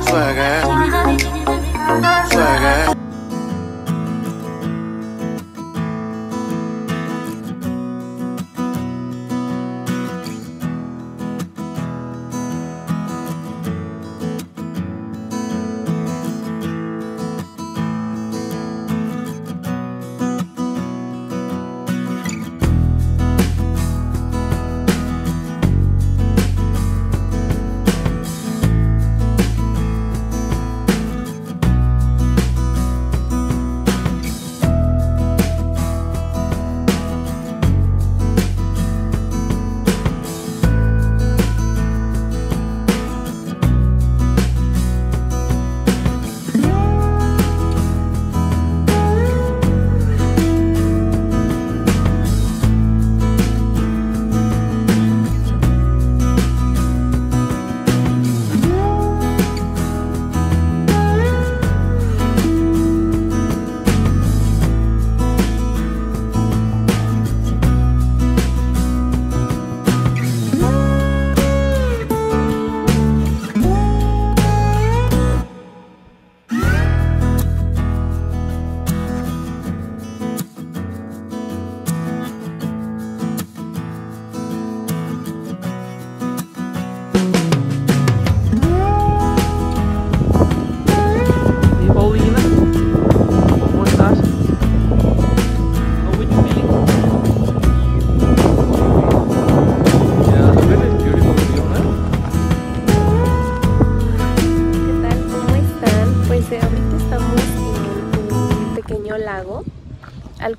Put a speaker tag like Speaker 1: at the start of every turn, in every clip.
Speaker 1: Swagger. Swagger.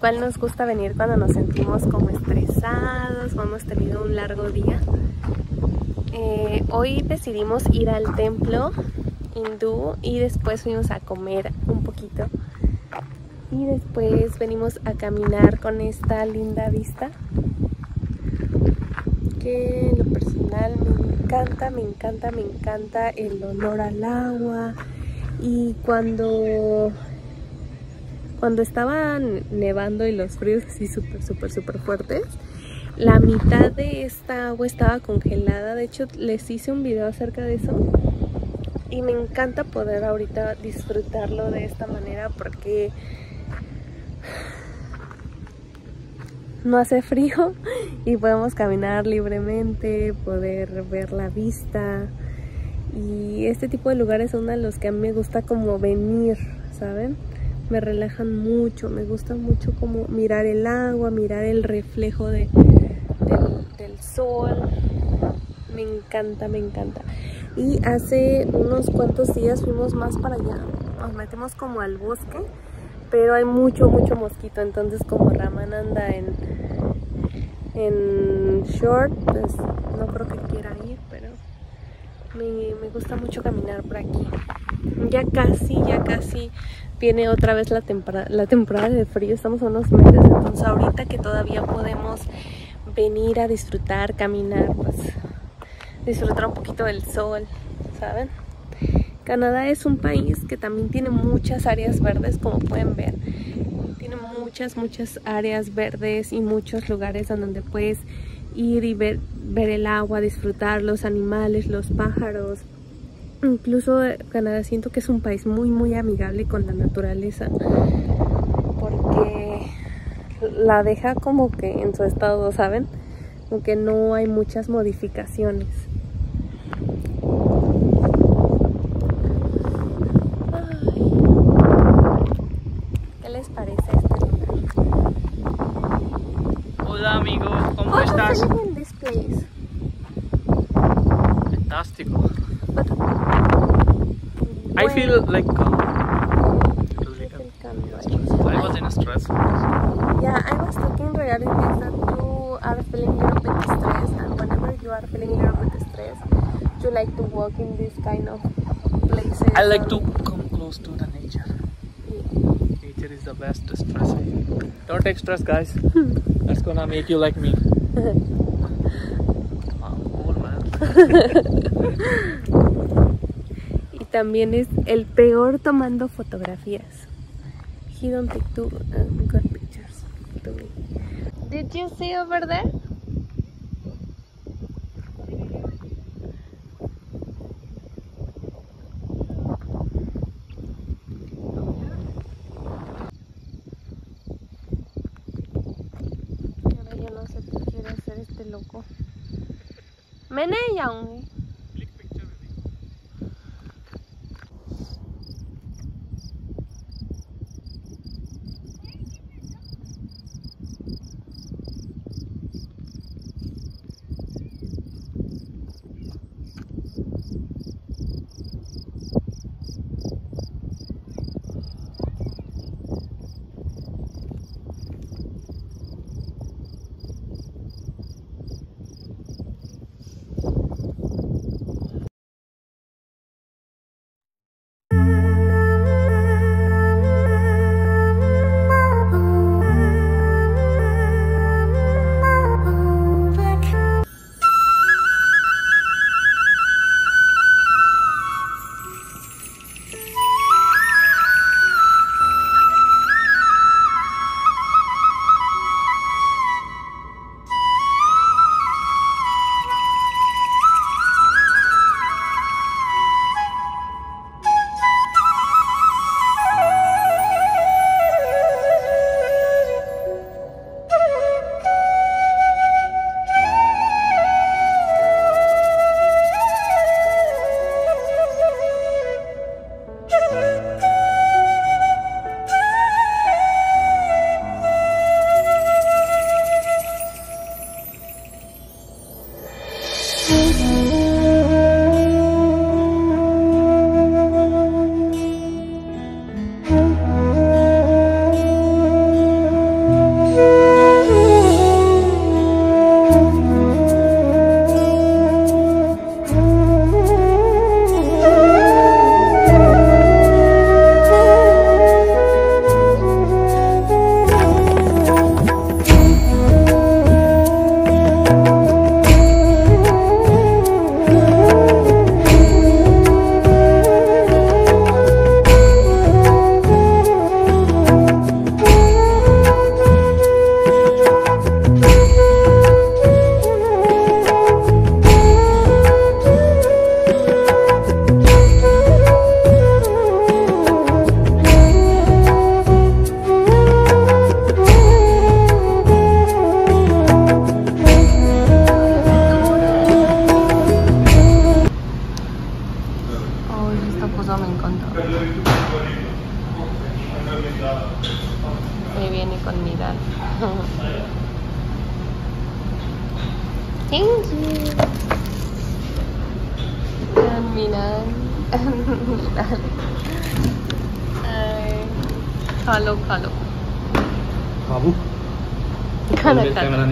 Speaker 1: Cual nos gusta venir cuando nos sentimos como estresados hemos tenido un largo día. Eh, hoy decidimos ir al templo hindú y después fuimos a comer un poquito y después venimos a caminar con esta linda vista que en lo personal me encanta, me encanta, me encanta el olor al agua y cuando cuando estaban nevando y los fríos así súper, súper, súper fuertes la mitad de esta agua estaba congelada, de hecho les hice un video acerca de eso y me encanta poder ahorita disfrutarlo de esta manera porque no hace frío y podemos caminar libremente, poder ver la vista y este tipo de lugares son a los que a mí me gusta como venir, ¿saben? Me relajan mucho, me gusta mucho como mirar el agua, mirar el reflejo de, del, sol, me encanta, me encanta. Y hace unos cuantos días fuimos más para allá, nos metemos como al bosque, pero hay mucho, mucho mosquito, entonces como Raman anda en, en short, pues no creo que quiera ir, pero me, me gusta mucho caminar por aquí. Ya casi, ya casi viene otra vez la temporada, la temporada de frío, estamos a unos meses, entonces ahorita que todavía podemos venir a disfrutar, caminar, pues disfrutar un poquito del sol, ¿saben? Canadá es un país que también tiene muchas áreas verdes, como pueden ver. Tiene muchas, muchas áreas verdes y muchos lugares en donde puedes ir y ver, ver el agua, disfrutar los animales, los pájaros. Incluso Canadá siento que es un país muy, muy amigable con la naturaleza. Porque la deja como que en su estado, ¿saben? Aunque no hay muchas modificaciones. ¿Qué les parece este lugar?
Speaker 2: Hola amigo, ¿cómo
Speaker 1: Oh,
Speaker 2: estás? Feel like calm.
Speaker 1: You feel calm, right?
Speaker 2: I was in a stress.
Speaker 1: Yeah, I was talking regarding this that you are feeling a little bit stressed, and whenever you are feeling a little bit stressed, you like to walk in this kind of places.
Speaker 2: I like to come close to the nature. Nature is the best stress. Don't take stress, guys. That's gonna make you like me. Wow, cool, man.
Speaker 1: también es el peor tomando fotografías. He don't take too um, good pictures to me. Did you see over there? Ahora yo no sé qué quiere hacer
Speaker 2: este loco. Meneyaung.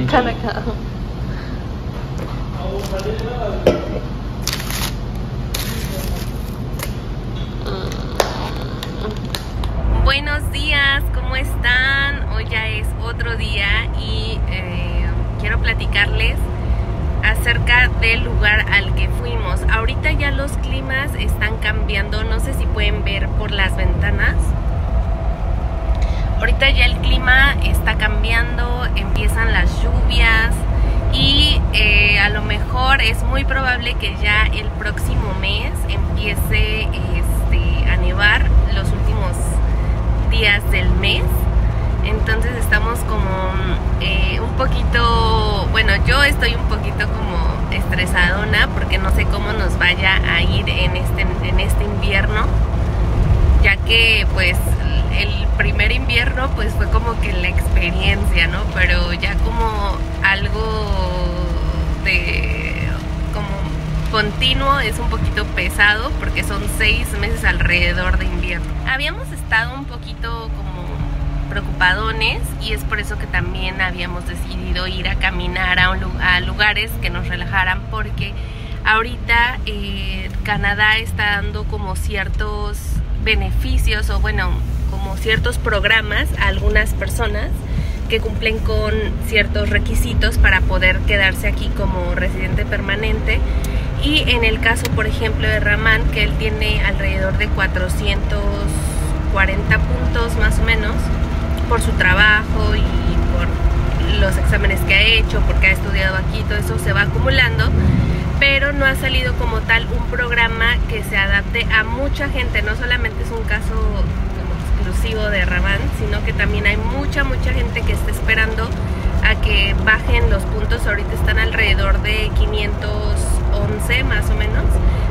Speaker 1: Kanaka. Buenos días, ¿cómo están? Hoy ya es otro día y eh, quiero platicarles acerca del lugar al que fuimos. Ahorita ya los climas están cambiando, no sé si pueden ver por las ventanas. Ahorita ya el clima está cambiando, empiezan las lluvias y eh, a lo mejor es muy probable que ya el próximo mes empiece este, a nevar los últimos días del mes. Entonces estamos como eh, un poquito, bueno, yo estoy un poquito como estresadona porque no sé cómo nos vaya a ir en este, en este invierno, ya que pues el primer invierno pues fue como que la experiencia, ¿no? Pero ya como algo de como continuo es un poquito pesado porque son seis meses alrededor de invierno. Habíamos estado un poquito como preocupadones y es por eso que también habíamos decidido ir a caminar a, un a lugares que nos relajaran porque ahorita eh, Canadá está dando como ciertos beneficios o bueno como ciertos programas algunas personas que cumplen con ciertos requisitos para poder quedarse aquí como residente permanente. Y en el caso por ejemplo de Ramán que él tiene alrededor de 440 puntos más o menos por su trabajo y por los exámenes que ha hecho, porque ha estudiado aquí, todo eso se va acumulando, pero no ha salido como tal un programa que se adapte a mucha gente, no solamente es un caso exclusivo de Raban, sino que también hay mucha, mucha gente que está esperando a que bajen los puntos. Ahorita están alrededor de 511 más o menos.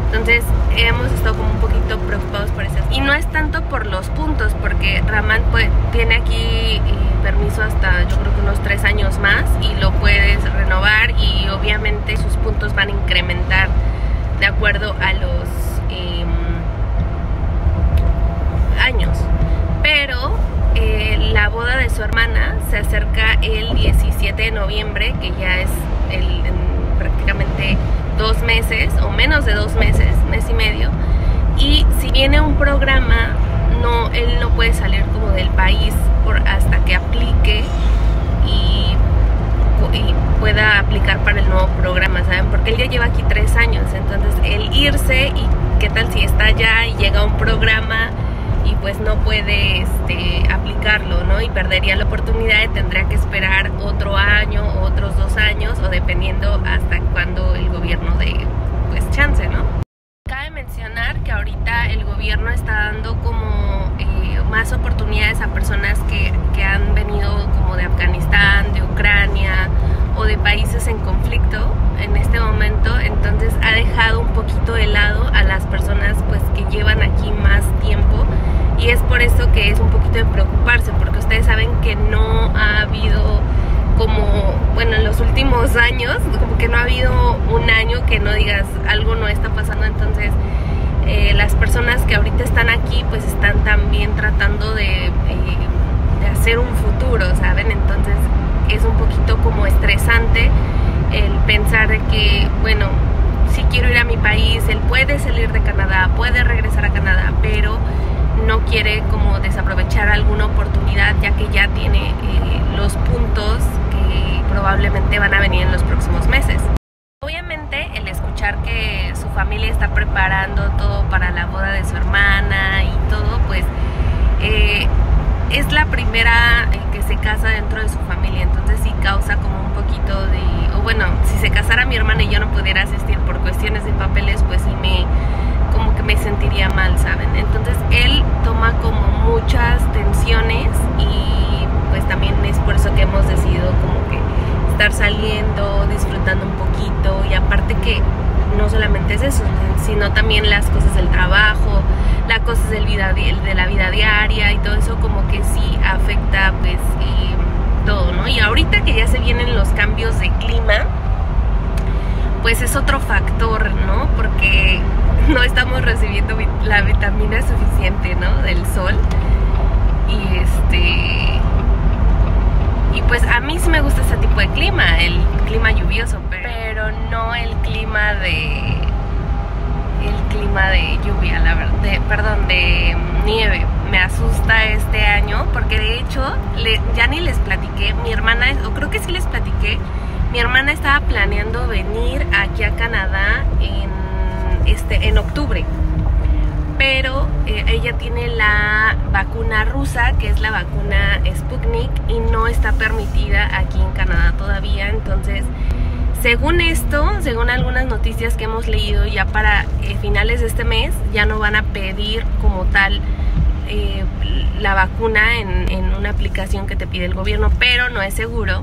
Speaker 1: Entonces hemos estado como un poquito preocupados por eso. Y no es tanto por los puntos, porque Raman pues, tiene aquí eh, permiso hasta yo creo que unos tres años más y lo puedes renovar y obviamente sus puntos van a incrementar de acuerdo a los eh, años. Pero eh, la boda de su hermana se acerca el 17 de noviembre, que ya es el, en prácticamente dos meses o menos de dos meses, mes y medio. Y si viene un programa, no, él no puede salir como del país por, hasta que aplique y, y pueda aplicar para el nuevo programa, ¿saben? Porque él ya lleva aquí tres años, entonces el irse y qué tal si está allá y llega un programa y pues no puede este, aplicarlo, ¿no? Y perdería la oportunidad y tendría que esperar otro año, otros dos años o dependiendo hasta cuando el gobierno dé pues chance, ¿no? Cabe mencionar que ahorita el gobierno está dando como eh, más oportunidades a personas que, que han venido como de Afganistán, de Ucrania o de países en conflicto en este momento, entonces ha dejado un poquito de lado a las personas pues que llevan aquí más tiempo y es por eso que es un poquito de preocuparse porque ustedes saben que no ha habido como, bueno, en los últimos años, como que no ha habido un año que no digas algo no está pasando, entonces eh, las personas que ahorita están aquí pues están también tratando de, eh, de hacer un futuro, ¿saben? Entonces es un poquito como estresante el pensar de que, bueno, si quiero ir a mi país, él puede salir de Canadá, puede regresar a Canadá, pero no quiere como desaprovechar alguna oportunidad ya que ya tiene eh, los puntos que probablemente van a venir en los próximos meses. Obviamente el escuchar que su familia está preparando todo para la boda de su hermana y todo, pues eh, es la primera se casa dentro de su familia, entonces sí causa como un poquito de, o bueno, si se casara mi hermana y yo no pudiera asistir por cuestiones de papeles, pues sí me como que me sentiría mal, ¿saben? Entonces él toma como muchas tensiones y pues también es por eso que hemos decidido como que estar saliendo, disfrutando un poquito y aparte que no solamente es eso, sino también las cosas del trabajo, las cosas del vida, de la vida diaria y todo eso como que sí afecta pues todo, ¿no? Y ahorita que ya se vienen los cambios de clima, pues es otro factor, ¿no? Porque no estamos recibiendo la vitamina suficiente, ¿no? Del sol. Y este. Y pues a mí sí me gusta ese tipo de clima, el Perdón, de nieve. Me asusta este año porque de hecho, ya ni les platiqué. Mi hermana, o creo que sí les platiqué, mi hermana estaba planeando venir aquí a Canadá en este, en octubre. Pero eh, ella tiene la vacuna rusa, que es la vacuna Sputnik, y no está permitida aquí en Canadá todavía. Entonces, según esto, según algunas noticias que hemos leído, ya para eh, finales de este mes ya no van a pedir como tal eh, la vacuna en, en una aplicación que te pide el gobierno, pero no es seguro,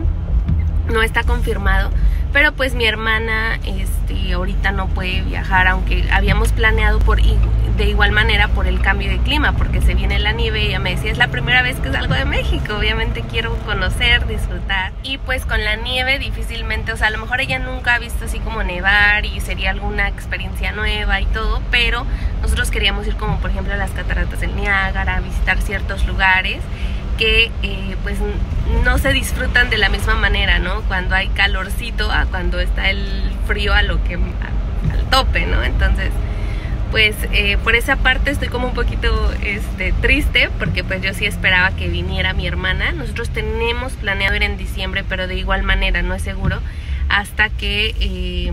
Speaker 1: no está confirmado pero pues mi hermana este, ahorita no puede viajar, aunque habíamos planeado por de igual manera por el cambio de clima, porque se viene la nieve y ella me decía, es la primera vez que salgo de México, obviamente quiero conocer, disfrutar. Y pues con la nieve difícilmente, o sea, a lo mejor ella nunca ha visto así como nevar y sería alguna experiencia nueva y todo, pero nosotros queríamos ir como por ejemplo a las cataratas del Niágara, visitar ciertos lugares que eh, pues no se disfrutan de la misma manera, ¿no? Cuando hay calorcito a cuando está el frío a lo que al tope, ¿no? Entonces, pues eh, por esa parte estoy como un poquito este, triste porque pues yo sí esperaba que viniera mi hermana. Nosotros tenemos planeado ir en diciembre, pero de igual manera no es seguro hasta que eh,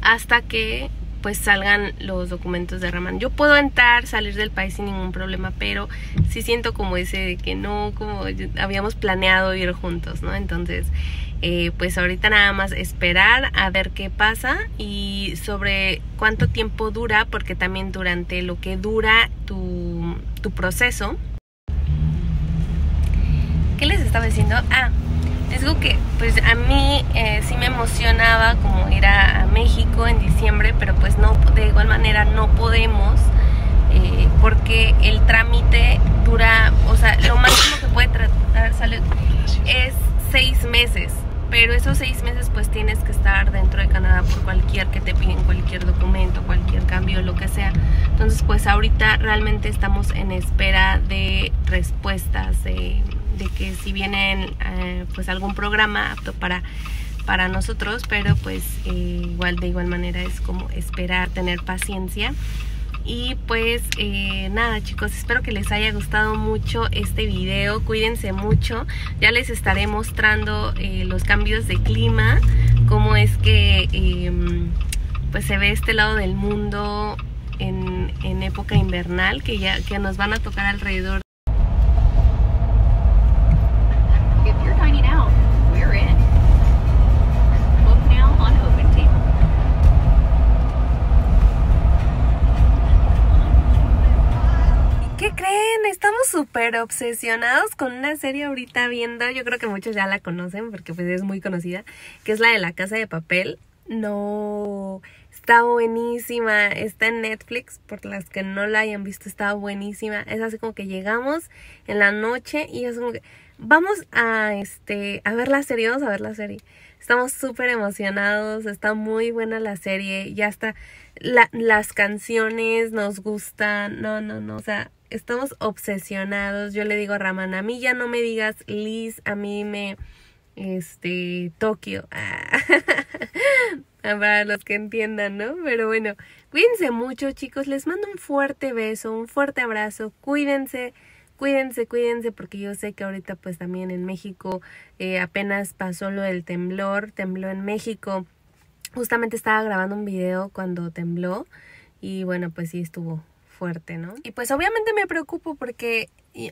Speaker 1: hasta que pues salgan los documentos de Raman. Yo puedo entrar, salir del país sin ningún problema, pero sí siento como ese de que no, como habíamos planeado ir juntos, ¿no? Entonces, eh, pues ahorita nada más esperar a ver qué pasa y sobre cuánto tiempo dura, porque también durante lo que dura tu, tu proceso, ¿Qué les estaba diciendo? Ah, digo que pues a mí eh, sí me emocionaba como ir a, a, México en diciembre, pero pues no, de igual manera no podemos eh, porque el trámite dura, o sea, lo máximo que puede tratar salud es seis meses pero esos seis meses pues tienes que estar dentro de Canadá por cualquier que te piden cualquier documento, cualquier cambio, lo que sea. Entonces pues ahorita realmente estamos en espera de respuestas, de, que si vienen eh, pues algún programa apto para para nosotros, pero pues eh, igual de igual manera es como esperar, tener paciencia. Y pues eh, nada chicos, espero que les haya gustado mucho este video, cuídense mucho, ya les estaré mostrando los cambios de clima, cómo es que em, pues se ve este lado del mundo en, en época invernal, que ya que nos van a tocar alrededor súper obsesionados con una serie ahorita viendo, yo creo que muchos ya la conocen porque pues es muy conocida, que es la de la casa de papel. No, está buenísima, está en Netflix, por las que no la hayan visto, está buenísima. Es así como que llegamos en la noche y es como que vamos a este a ver la serie, vamos a ver la serie. Estamos súper emocionados, está muy buena la serie, ya está la, las canciones nos gustan, no, no, no, o sea, estamos obsesionados. Yo le digo a Raman, a mí ya no me digas Liz, a mí me, este, Tokio. Para los que entiendan, ¿no? Pero bueno, cuídense mucho, chicos. Les mando un fuerte beso, un fuerte abrazo. Cuídense, cuídense, cuídense, porque yo sé que ahorita pues también en México eh, apenas pasó lo del temblor, tembló en México. Justamente estaba grabando un video cuando tembló y bueno, pues sí estuvo fuerte, ¿no? Y pues obviamente me preocupo porque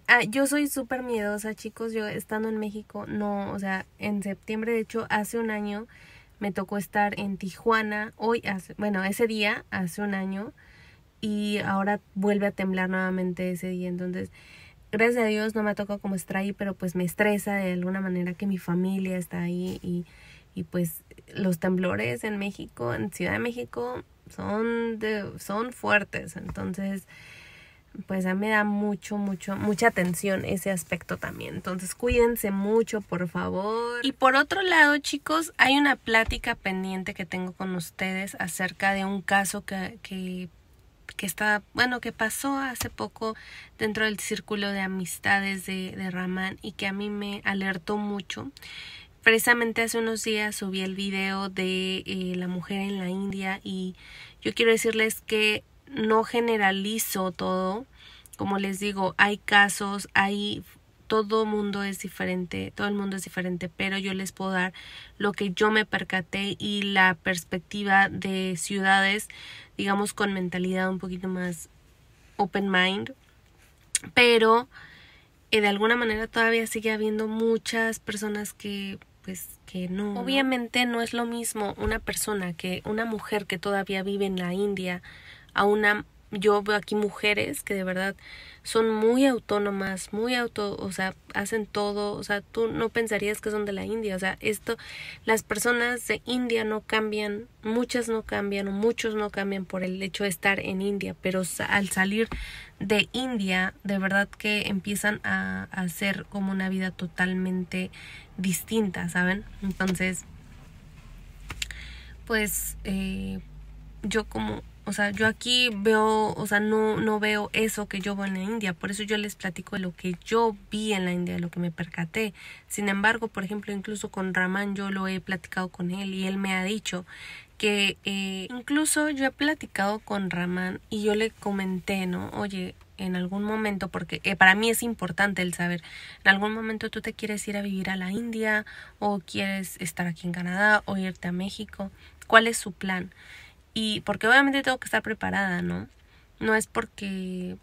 Speaker 1: ah, yo soy súper miedosa, chicos. Yo estando en México, no, o sea, en septiembre, de hecho, hace un año me tocó estar en Tijuana. Hoy, hace, bueno, ese día, hace un año. Y ahora vuelve a temblar nuevamente ese día. Entonces, gracias a Dios no me ha tocado como estar ahí, pero pues me estresa de alguna manera que mi familia está ahí y, y pues los temblores en México, en Ciudad de México, son, de, son fuertes, entonces pues a mí me da mucho, mucho, mucha atención ese aspecto también. Entonces cuídense mucho, por favor. Y por otro lado, chicos, hay una plática pendiente que tengo con ustedes acerca de un caso que, que, que está, bueno, que pasó hace poco dentro del círculo de amistades de, de Raman y que a mí me alertó mucho. Precisamente hace unos días subí el video de eh, la mujer en la India y yo quiero decirles que no generalizo todo. Como les digo, hay casos, hay todo mundo es diferente, todo el mundo es diferente, pero yo les puedo dar lo que yo me percaté y la perspectiva de ciudades, digamos, con mentalidad un poquito más open mind, pero eh, de alguna manera todavía sigue habiendo muchas personas que pues que no. Obviamente no es lo mismo una persona que una mujer que todavía vive en la India a una yo veo aquí mujeres que de verdad son muy autónomas, muy auto, o sea, hacen todo, o sea, tú no pensarías que son de la India, o sea, esto, las personas de India no cambian, muchas no cambian o muchos no cambian por el hecho de estar en India, pero al salir de India, de verdad que empiezan a, hacer como una vida totalmente distinta, ¿saben? Entonces, pues eh, yo como o sea, yo aquí veo, o sea, no, no veo eso que yo veo en la India. Por eso yo les platico de lo que yo vi en la India, de lo que me percaté. Sin embargo, por ejemplo, incluso con Raman yo lo he platicado con él y él me ha dicho que eh, incluso yo he platicado con Raman y yo le comenté, ¿no? Oye, en algún momento, porque eh, para mí es importante el saber, en algún momento tú te quieres ir a vivir a la India o quieres estar aquí en Canadá o irte a México, ¿cuál es su plan? Y porque obviamente tengo que estar preparada, ¿no? No es porque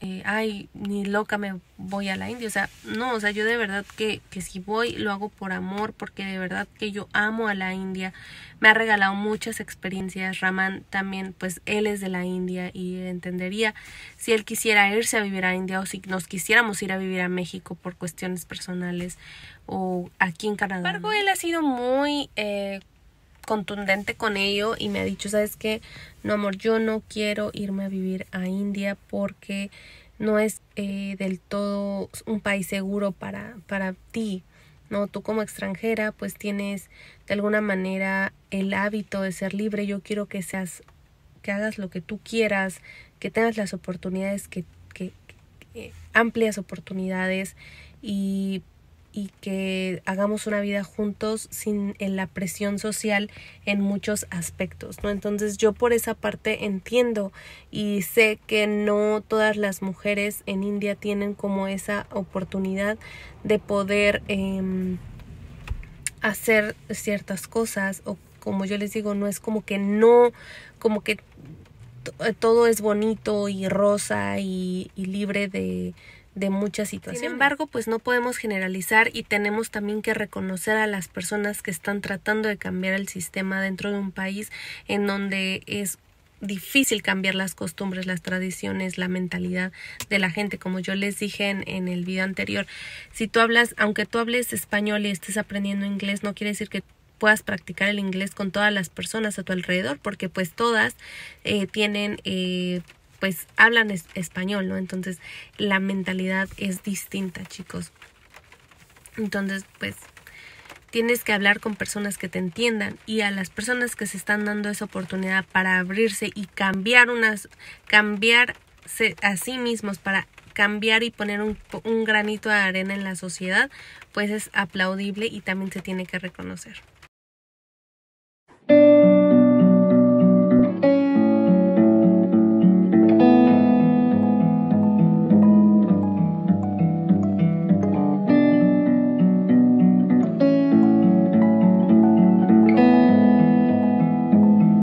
Speaker 1: eh, ay, ni loca me voy a la India. O sea, no, o sea, yo de verdad que, que si voy lo hago por amor, porque de verdad que yo amo a la India. Me ha regalado muchas experiencias. Raman también, pues él es de la India y entendería si él quisiera irse a vivir a India o si nos quisiéramos ir a vivir a México por cuestiones personales o aquí en Canadá. Sin embargo, él ha sido muy... Eh, contundente con ello y me ha dicho, sabes qué, no amor, yo no quiero irme a vivir a India porque no es eh, del todo un país seguro para, para ti. No, tú como extranjera pues tienes de alguna manera el hábito de ser libre. Yo quiero que seas, que hagas lo que tú quieras, que tengas las oportunidades, que, que, que amplias oportunidades y y que hagamos una vida juntos sin la presión social en muchos aspectos, ¿no? Entonces yo por esa parte entiendo y sé que no todas las mujeres en India tienen como esa oportunidad de poder em, hacer ciertas cosas o como yo les digo, no es como que no, como que todo es bonito y rosa y libre de, de muchas situaciones. Sin embargo, pues no podemos generalizar y tenemos también que reconocer a las personas que están tratando de cambiar el sistema dentro de un país en donde es difícil cambiar las costumbres, las tradiciones, la mentalidad de la gente. Como yo les dije en, el video anterior, si tú hablas, aunque tú hables español y estés aprendiendo inglés, no quiere decir que puedas practicar el inglés con todas las personas a tu alrededor, porque pues todas eh, tienen eh, pues hablan español, ¿no? Entonces la mentalidad es distinta, chicos. Entonces, pues tienes que hablar con personas que te entiendan y a las personas que se están dando esa oportunidad para abrirse y cambiar unas cambiarse a sí mismos para cambiar y poner un, un granito de arena en la sociedad, pues es aplaudible y también se tiene que reconocer.